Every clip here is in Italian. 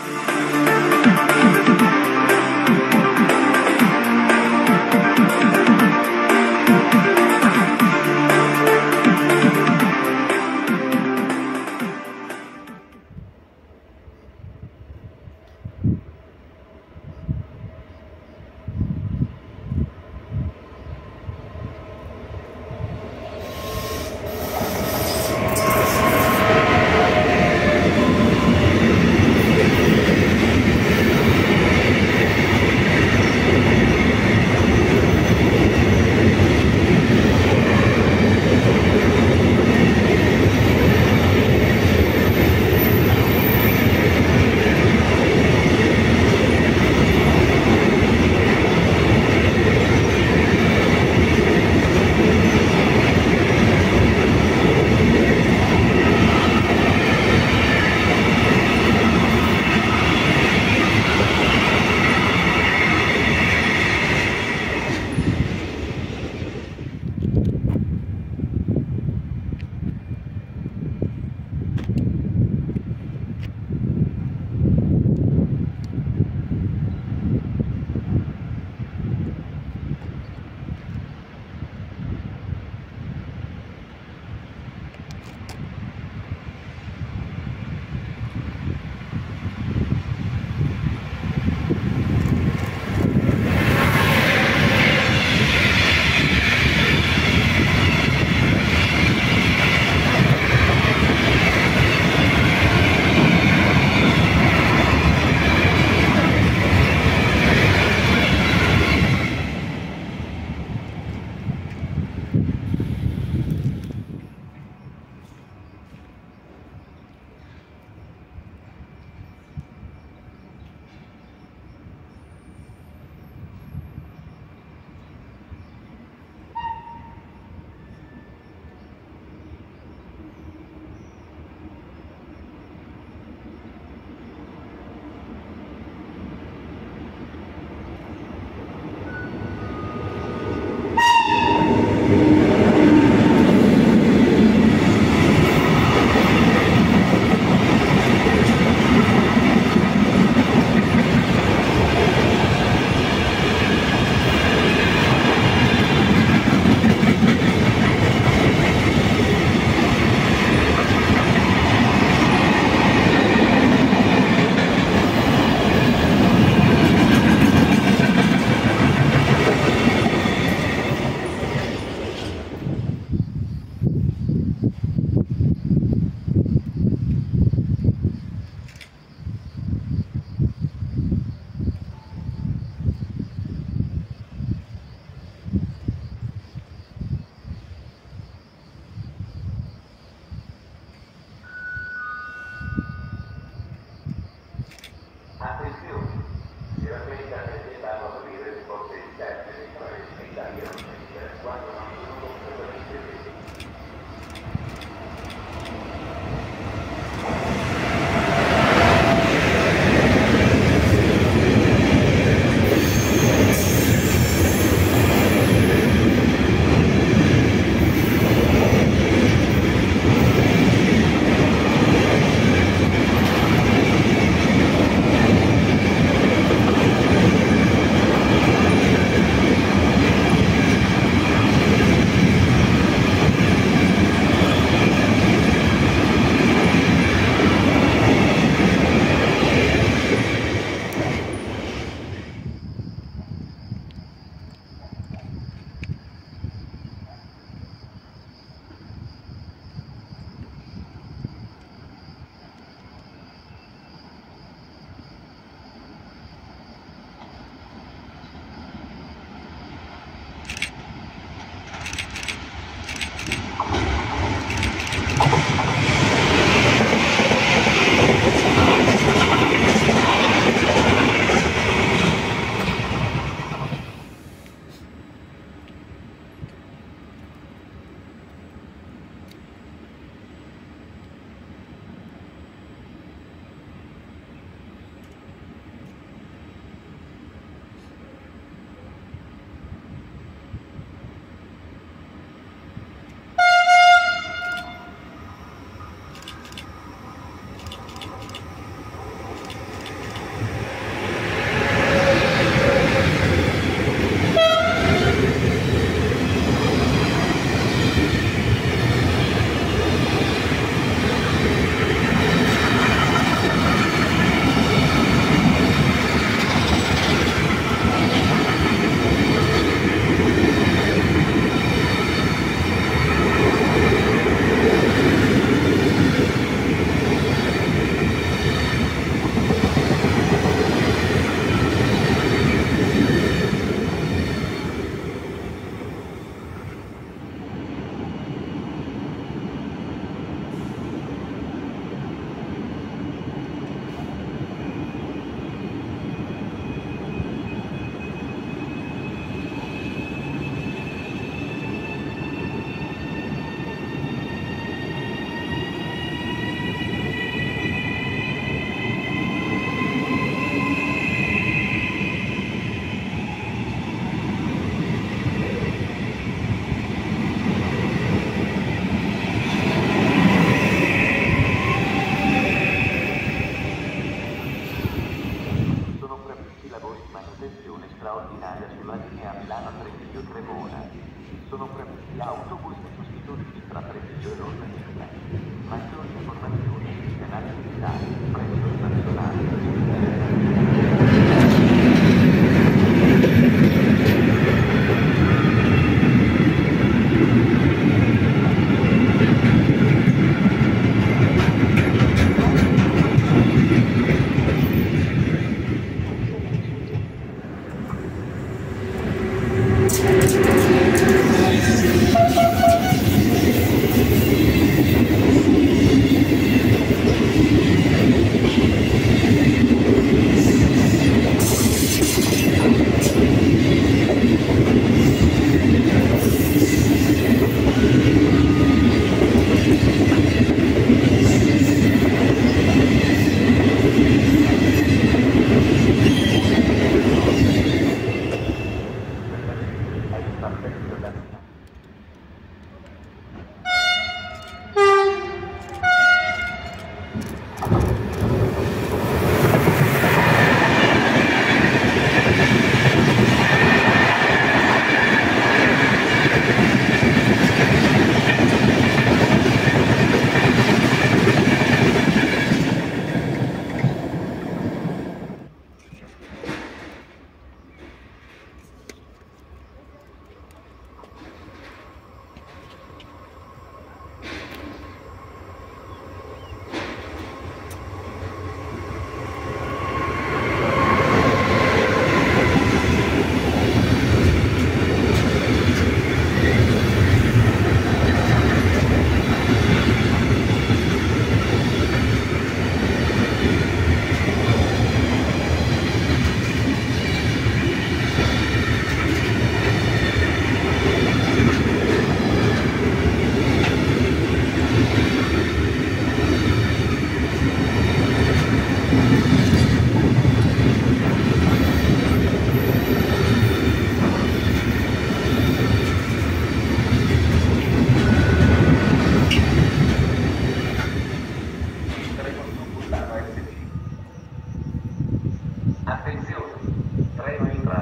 Música manutenzione straordinaria sulla linea Milano-Treviglio-Cremona. Sono previsti autobus sostitutivi tra Treviglio e Roma. Maggiori informazioni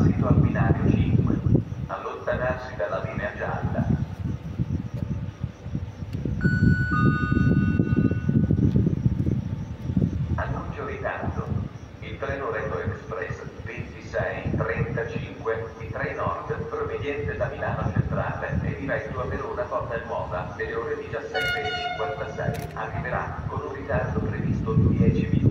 transito al binario 5. Allontanarsi dalla linea gialla. Annuncio ritardo. Il treno Reto Express 2635 di 3 Nord proveniente da Milano Centrale e diretto a Verona Porta Nuova delle ore 17.56 arriverà con un ritardo previsto di 10 minuti.